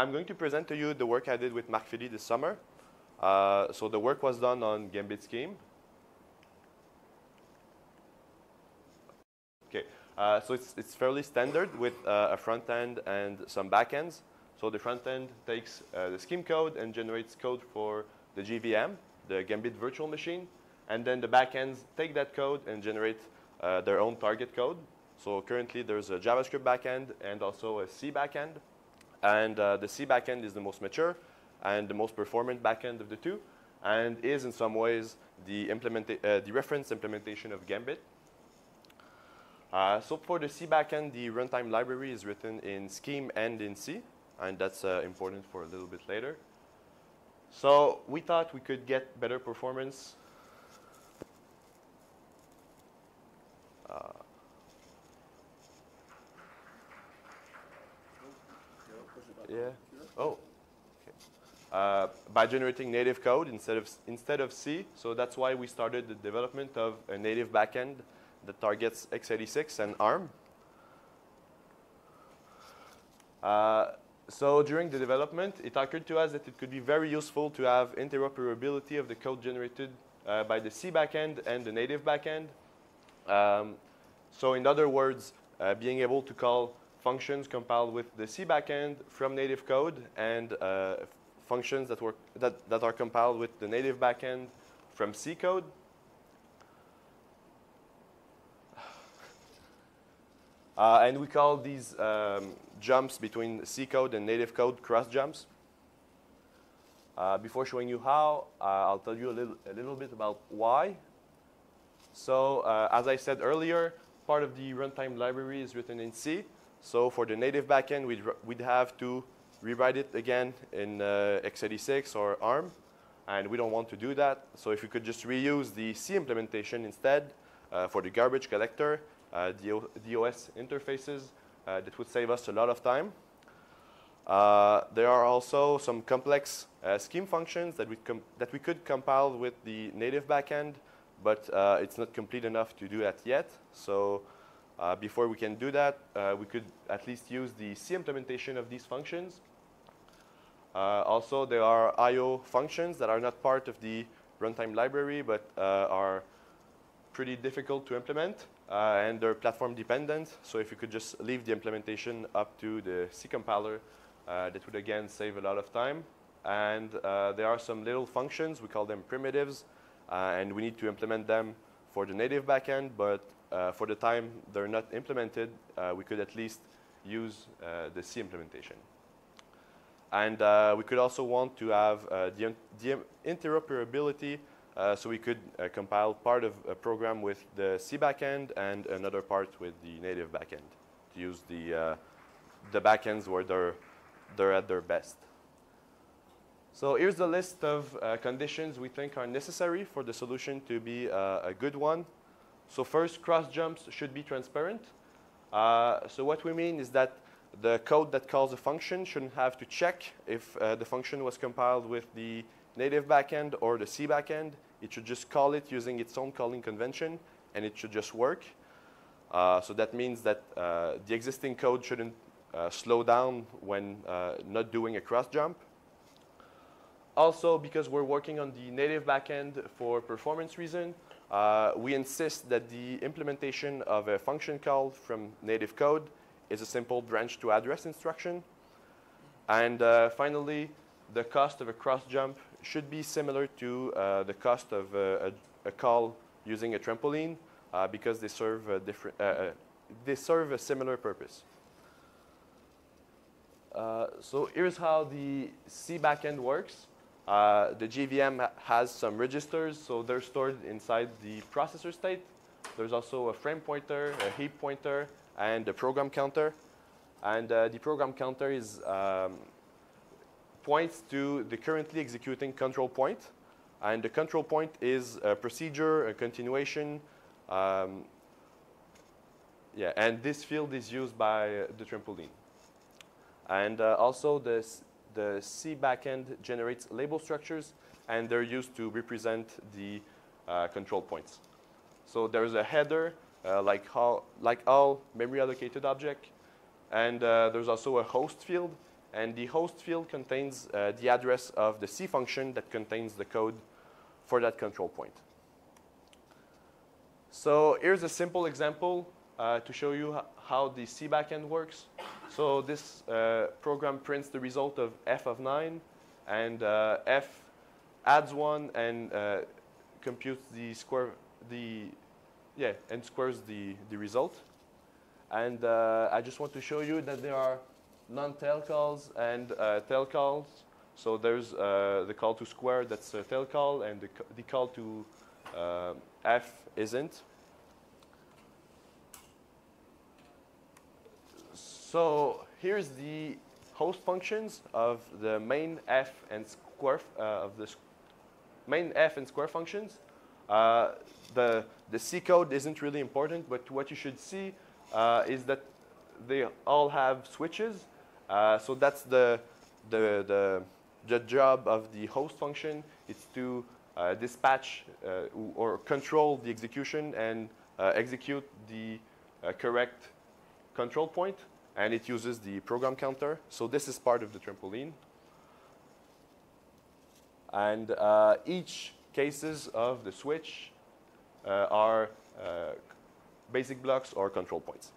I'm going to present to you the work I did with Marc Feeley this summer. Uh, so the work was done on Gambit scheme. Okay, uh, so it's, it's fairly standard with uh, a front end and some back ends. So the front end takes uh, the scheme code and generates code for the GVM, the Gambit virtual machine, and then the back ends take that code and generate uh, their own target code. So currently there's a JavaScript backend and also a C backend. And uh, the C backend is the most mature and the most performant backend of the two, and is in some ways the, uh, the reference implementation of Gambit. Uh, so for the C backend, the runtime library is written in Scheme and in C, and that's uh, important for a little bit later. So we thought we could get better performance. Uh, Yeah. Oh. Okay. Uh, by generating native code instead of instead of C, so that's why we started the development of a native backend that targets x86 and ARM. Uh, so during the development, it occurred to us that it could be very useful to have interoperability of the code generated uh, by the C backend and the native backend. Um, so in other words, uh, being able to call functions compiled with the C backend from native code and uh, functions that, work, that, that are compiled with the native backend from C code. Uh, and we call these um, jumps between C code and native code cross jumps. Uh, before showing you how, uh, I'll tell you a little, a little bit about why. So uh, as I said earlier, part of the runtime library is written in C. So for the native backend, we'd, we'd have to rewrite it again in uh, x86 or ARM, and we don't want to do that. So if we could just reuse the C implementation instead uh, for the garbage collector, uh, DOS interfaces, uh, that would save us a lot of time. Uh, there are also some complex uh, scheme functions that we, that we could compile with the native backend, but it's not complete enough to do that yet. So uh, before we can do that, uh, we could at least use the C implementation of these functions. Uh, also, there are I.O. functions that are not part of the runtime library, but uh, are pretty difficult to implement, uh, and they're platform dependent. So if you could just leave the implementation up to the C compiler, uh, that would again save a lot of time. And there are some little functions, we call them primitives, and we need to implement them for the native backend, but uh, for the time they're not implemented, uh, we could at least use uh, the C implementation. And uh, we could also want to have uh, the, the, interoperability uh, so we could compile part of a program with the C backend and another part with the native backend to use the, the backends where they're, they're at their best. So here's the list of conditions we think are necessary for the solution to be a good one. So first, cross jumps should be transparent. Uh, so what we mean is that the code that calls a function shouldn't have to check if uh, the function was compiled with the native backend or the C backend. It should just call it using its own calling convention, and it should just work. Uh, so that means that uh, the existing code shouldn't uh, slow down when uh, not doing a cross jump. Also, because we're working on the native backend for performance reason, uh, we insist that the implementation of a function call from native code is a simple branch to address instruction. And uh, finally, the cost of a cross jump should be similar to uh, the cost of a, a, call using a trampoline uh, because they serve a different, uh, uh, they serve a similar purpose. so here's how the C backend works. Uh, the GVM has some registers, so they're stored inside the processor state. There's also a frame pointer, a heap pointer, and the program counter. And uh, the program counter is um, points to the currently executing control point. And the control point is a procedure, a continuation. Um, yeah, and this field is used by the trampoline. And uh, also this the C backend generates label structures, and they're used to represent the uh, control points. So there's a header, uh, like, how, like all memory allocated object, and uh, there's also a host field, and the host field contains uh, the address of the C function that contains the code for that control point. So here's a simple example uh, to show you how the C backend works. So this uh, program prints the result of f of 9, and f adds 1 and computes the square, the, yeah, and squares the, the result. And uh, I just want to show you that there are non-tail calls and uh, tail calls. So there's uh, the call to square, that's a tail call, and the, the call to uh, f isn't. So here's the host functions of the main f and square uh, of the main f and square functions. Uh, the the C code isn't really important, but what you should see uh, is that they all have switches. Uh, so that's the, the, the, the, job of the host function. It's to uh, dispatch uh, or control the execution and execute the correct control point. And it uses the program counter. So this is part of the trampoline. And each cases of the switch are basic blocks or control points.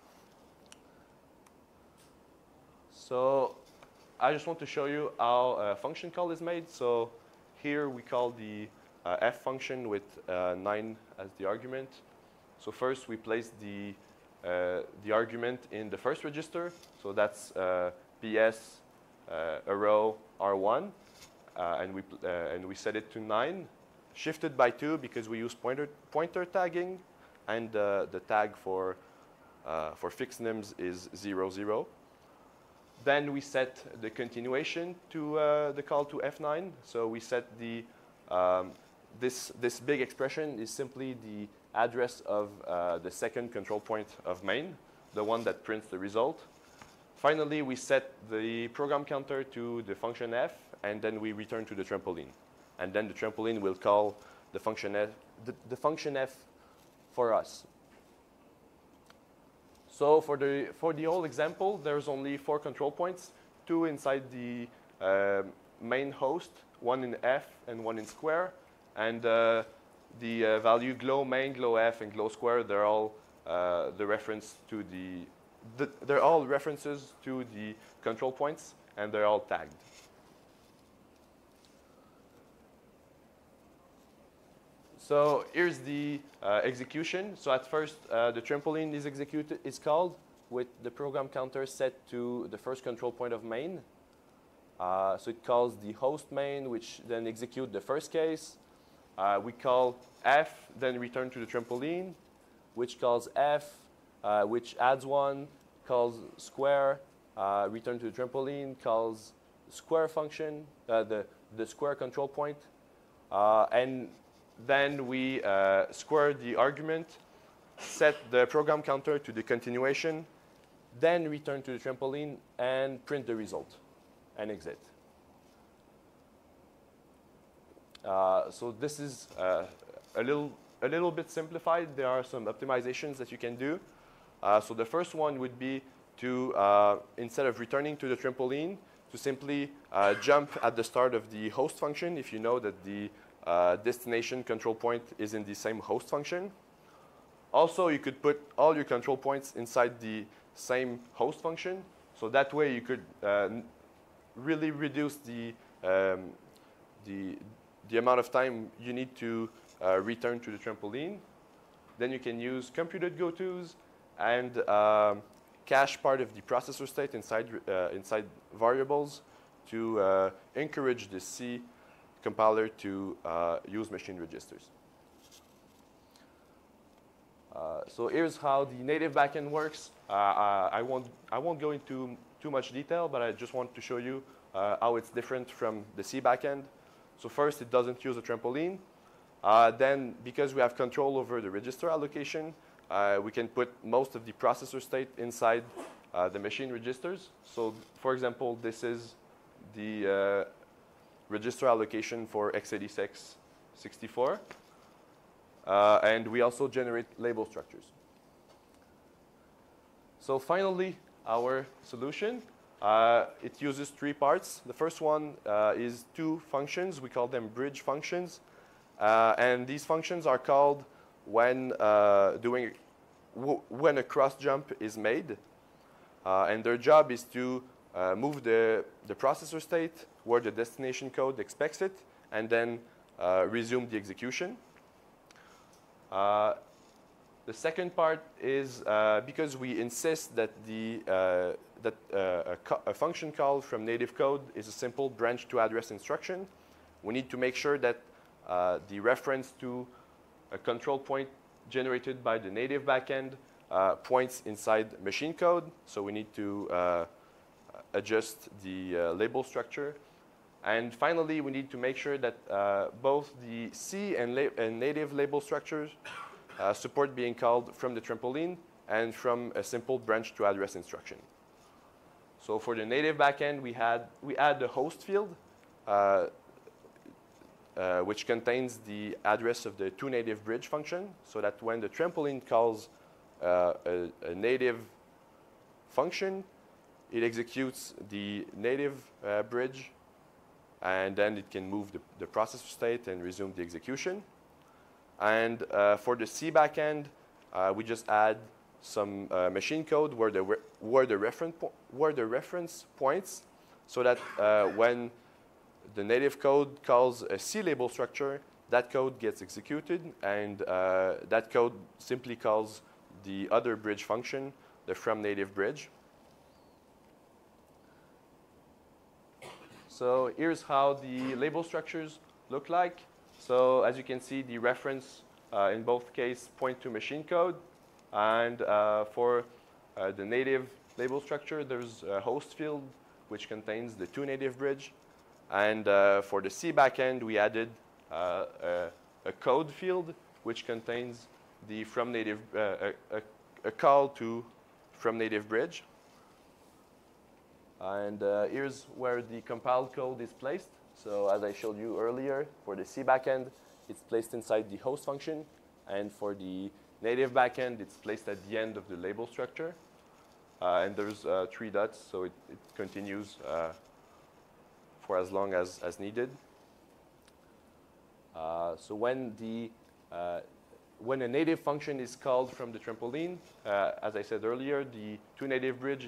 So I just want to show you how a function call is made. So here we call the uh, f function with uh, 9 as the argument. So first we place the, uh, the argument in the first register. So that's uh, PS uh, a row R1. Uh, and, we, and we set it to 9. Shifted by 2 because we use pointer, pointer tagging and uh, the tag for, uh, for fixnums is 0, 0. Then we set the continuation to uh, the call to F9. So we set the, um, this, this big expression is simply the address of the second control point of main, the one that prints the result. Finally, we set the program counter to the function f, and then we return to the trampoline. And then the trampoline will call the function f, the, the function f for us. So for the, for the whole example, there's only four control points, two inside the uh, main host, one in F and one in square. And uh, the uh, value glow main, glow F, and glow square, they're all uh, the reference to the, the, they're all references to the control points, and they're all tagged. So here's the uh, execution. So at first, uh, the trampoline is executed, is called with the program counter set to the first control point of main. Uh, so it calls the host main, which then execute the first case. Uh, we call f, then return to the trampoline, which calls f, uh, which adds one, calls square, uh, return to the trampoline, calls square function, the, the square control point, and then we uh, square the argument, set the program counter to the continuation, then return to the trampoline and print the result and exit. Uh, so this is uh, a, little, a little bit simplified. There are some optimizations that you can do. Uh, so the first one would be to, uh, instead of returning to the trampoline, to simply uh, jump at the start of the host function if you know that the uh, destination control point is in the same host function. Also, you could put all your control points inside the same host function. So that way you could uh, really reduce the, um, the, the amount of time you need to uh, return to the trampoline. Then you can use computed go-tos and um, cache part of the processor state inside, uh, inside variables to uh, encourage the C compiler to uh, use machine registers. Uh, so here's how the native backend works. Uh, uh, I, won't, I won't go into too much detail, but I just want to show you uh, how it's different from the C backend. So first, it doesn't use a trampoline. Uh, then, because we have control over the register allocation, we can put most of the processor state inside the machine registers. So for example, this is the register allocation for x86 64. Uh, and we also generate label structures. So finally, our solution. Uh, it uses three parts. The first one uh, is two functions. We call them bridge functions. Uh, and these functions are called when uh, doing when a cross jump is made. Uh, and their job is to uh, move the, the processor state where the destination code expects it, and then resume the execution. The second part is uh, because we insist that, the, uh, that uh, a, a, function call from native code is a simple branch to address instruction, we need to make sure that uh, the reference to a control point generated by the native backend uh, points inside machine code. So we need to uh, adjust the label structure. And finally, we need to make sure that both the C and, and native label structures uh, support being called from the trampoline and from a simple branch to address instruction. So for the native backend, we had we add the host field, uh, uh, which contains the address of the toNative bridge function, so that when the trampoline calls uh, a, a, native function, it executes the native uh, bridge, and then it can move the, the processor state and resume the execution. And uh, for the C backend, uh, we just add some uh, machine code where the, where, the reference where the reference points so that uh, when the native code calls a C label structure, that code gets executed, and uh, that code simply calls the other bridge function, the from native bridge. So here's how the label structures look like. So as you can see, the reference uh, in both cases point to machine code. And uh, for uh, the native label structure, there's a host field which contains the two toNative bridge. And uh, for the C backend, we added uh, a, a, code field which contains the from native, uh, a, a, call to from native bridge. And here's where the compiled code is placed. So as I showed you earlier, for the C backend, it's placed inside the host function. And for the native backend, it's placed at the end of the label structure. Uh, and there's uh, three dots, so it, it continues uh, for as long as, as needed. Uh, so when the uh, when a native function is called from the trampoline, uh, as I said earlier, the two native bridge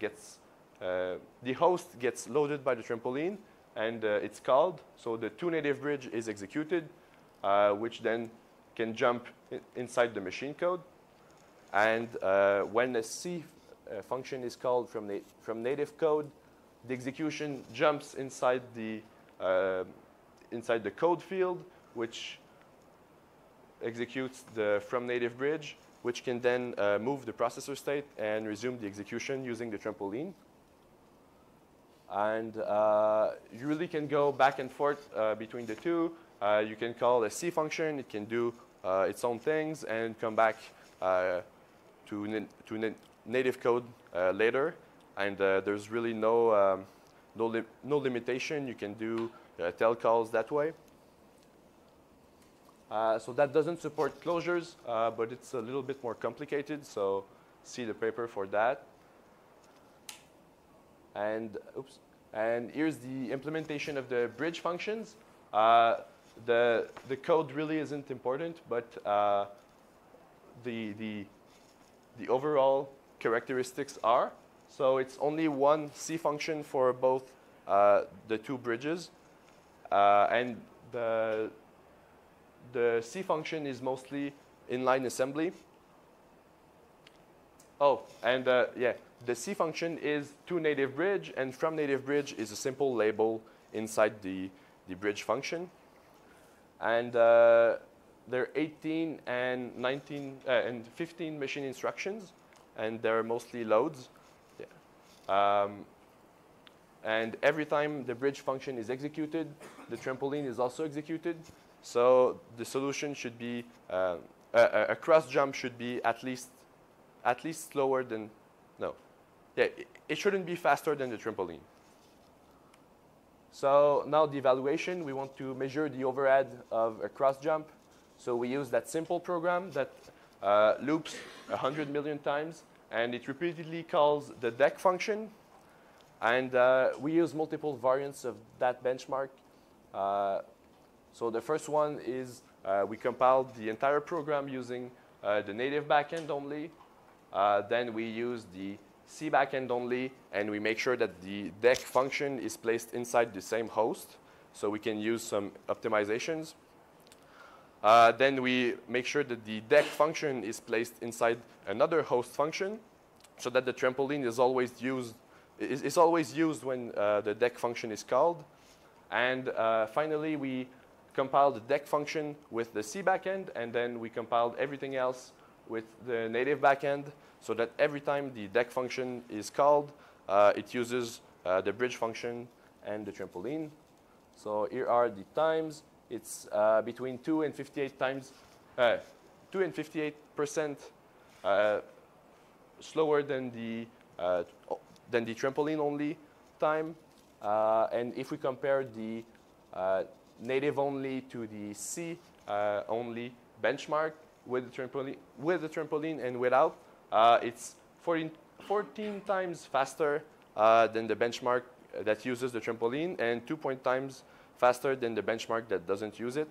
gets the host gets loaded by the trampoline, and uh, it's called. So the two native bridge is executed, uh, which then can jump inside the machine code. And uh, when a C uh, function is called from, from native code, the execution jumps inside the, uh, inside the code field, which executes the from native bridge, which can then uh, move the processor state and resume the execution using the trampoline. And uh, you really can go back and forth uh, between the two. Uh, you can call a C function. It can do uh, its own things and come back uh, to, to native code uh, later. And there's really no, um, no, li no limitation. You can do tail calls that way. so that doesn't support closures, but it's a little bit more complicated. So see the paper for that. And, oops, and here's the implementation of the bridge functions. Uh, the, the code really isn't important, but uh, the, the, the overall characteristics are. So it's only one C function for both uh, the two bridges. Uh, and the, the C function is mostly inline assembly. Oh, and uh, yeah, the C function is to native bridge, and from native bridge is a simple label inside the, the bridge function. And uh, there are 18 and 19 uh, and 15 machine instructions, and they're mostly loads. Yeah. Um, and every time the bridge function is executed, the trampoline is also executed. So the solution should be, uh, a, a cross jump should be at least at least slower than, no. Yeah, it, it shouldn't be faster than the trampoline. So now the evaluation, we want to measure the overhead of a cross jump. So we use that simple program that uh, loops 100 million times, and it repeatedly calls the dec function. And uh, we use multiple variants of that benchmark. Uh, so the first one is uh, we compiled the entire program using uh, the native backend only. Uh, then we use the C backend only, and we make sure that the dec function is placed inside the same host, so we can use some optimizations. Uh, then we make sure that the dec function is placed inside another host function, so that the trampoline is always used is, is always used when uh, the dec function is called. And uh, finally, we compiled the deck function with the C backend, and then we compiled everything else with the native backend, so that every time the dec function is called, uh, it uses uh, the bridge function and the trampoline. So here are the times. It's uh, between 2 and 58 times, uh, 2 and 58 percent uh, slower than the than the trampoline only time. and if we compare the native only to the C only benchmark, with the trampoline, with the trampoline and without, uh, it's 14, 14, times faster uh, than the benchmark that uses the trampoline and 2 point times faster than the benchmark that doesn't use it.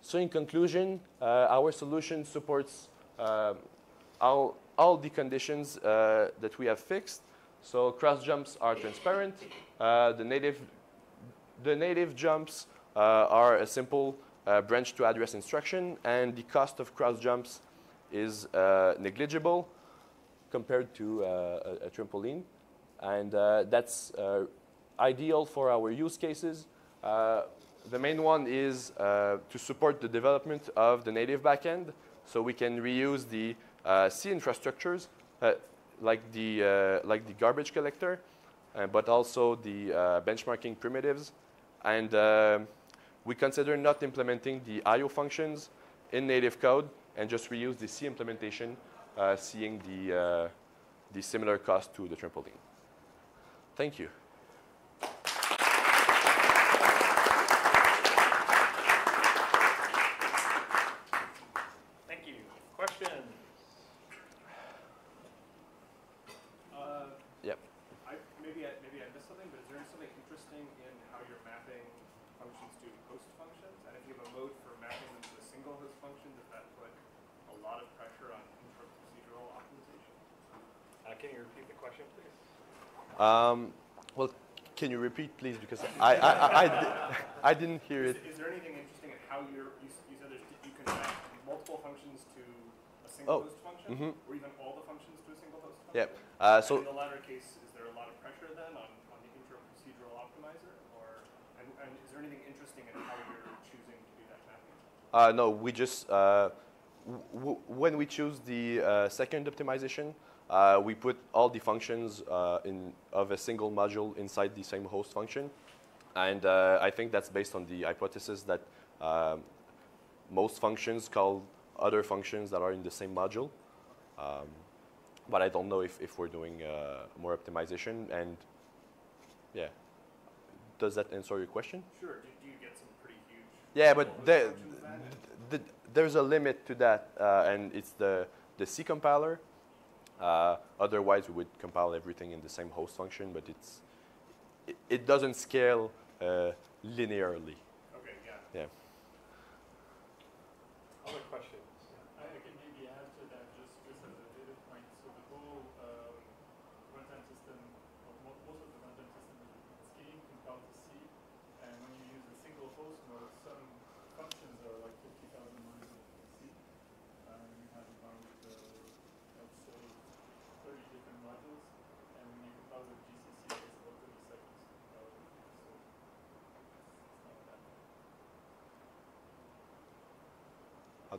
So in conclusion, uh, our solution supports uh, all, all the conditions uh, that we have fixed. So cross jumps are transparent. Uh, the, native, the native jumps are a simple uh, branch to address instruction, and the cost of cross jumps is uh, negligible compared to uh, a, a, trampoline. And uh, that's uh, ideal for our use cases. the main one is to support the development of the native backend, so we can reuse the C infrastructures, like, the, like the garbage collector, but also the benchmarking primitives. And we consider not implementing the IO functions in native code and just reuse the C implementation, uh, seeing the, uh, the similar cost to the trampoline. Thank you. Um, well, can you repeat, please? Because I, I, I, I, I didn't hear it. Is, is there anything interesting in how you're, you, you said you can map multiple functions to a single oh. host function, mm -hmm. or even all the functions to a single host function? Yep. Uh, so in the latter case, is there a lot of pressure then on, on the intra-procedural optimizer, or and, and, is there anything interesting in how you're choosing to do that mapping? Uh, no, we just uh, when we choose the uh, second optimization, uh, we put all the functions uh, in, of a single module inside the same host function. And uh, I think that's based on the hypothesis that um, most functions call other functions that are in the same module. Um, but I don't know if, if we're doing uh, more optimization. And yeah, does that answer your question? Sure. Do, do you get some pretty huge? Yeah, but the, the, the, there's a limit to that, uh, and it's the, the C compiler uh, otherwise, we would compile everything in the same host function, but it's, it, it doesn't scale uh, linearly. Okay, yeah. Yeah.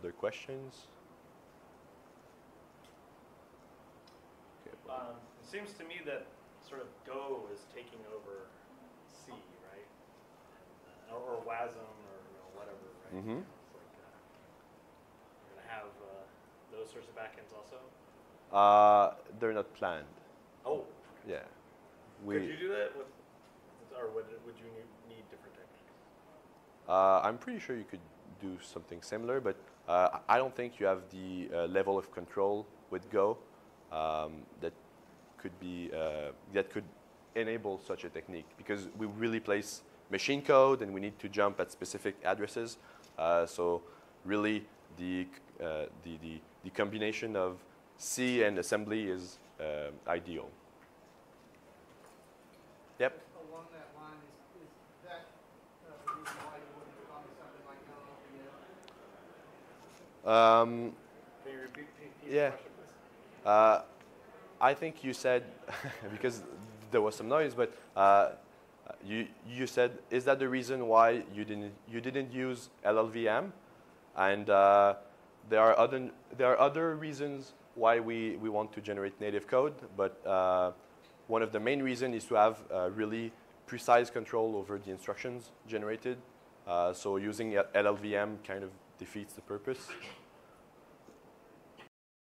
Other questions? Okay, um, it seems to me that sort of Go is taking over C, right? Uh, or, or, WASM or you know, whatever, right? Mm -hmm. like, uh, you're going to have uh, those sorts of backends also? Uh, they're not planned. Oh. Yeah. We Could you do that with, or would, would you need different techniques? Uh, I'm pretty sure you could do something similar, but uh, I don't think you have the uh, level of control with Go um, that could be uh, that could enable such a technique because we really place machine code and we need to jump at specific addresses. Uh, so really the, uh, the, the, the, combination of C and assembly is uh, ideal. Yep. Along that line, is, is that uh, the reason why you wouldn't call me something like LLVM? Um, Can you repeat, Yeah. question, please? Uh, I think you said, because there was some noise, but uh, you, you said, is that the reason why you didn't, you didn't use LLVM? And uh, there, are other, there are other reasons why we, we want to generate native code, but uh, one of the main reasons is to have uh, really precise control over the instructions generated. Uh, so using LLVM kind of defeats the purpose.